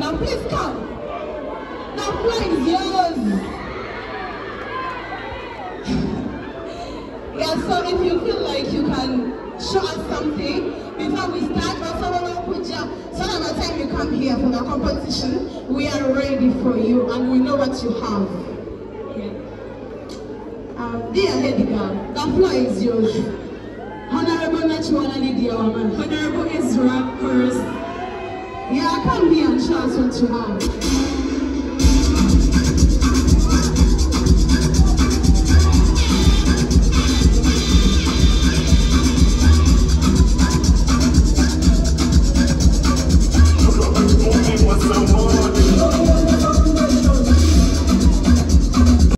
time now. Please come. Now, floor is yours. yeah, so if you feel like you can show us something before we start, or someone will put you so that by the time you come here for the competition, we are ready for you and we know what you have. Yeah. Um, dear lady girl, the floor is yours. Honorable. Honorable Ezra Horace. Yeah, come here and